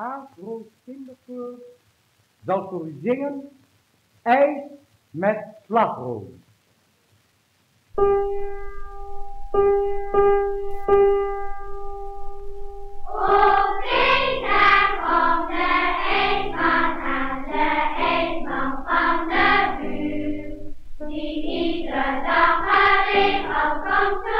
Aangroot kinderfeur. Dat zou zingen. IJs met slachtoffer. Op één dag komt de eindman aan de eindman van de muur, die iedere dag alleen al kan.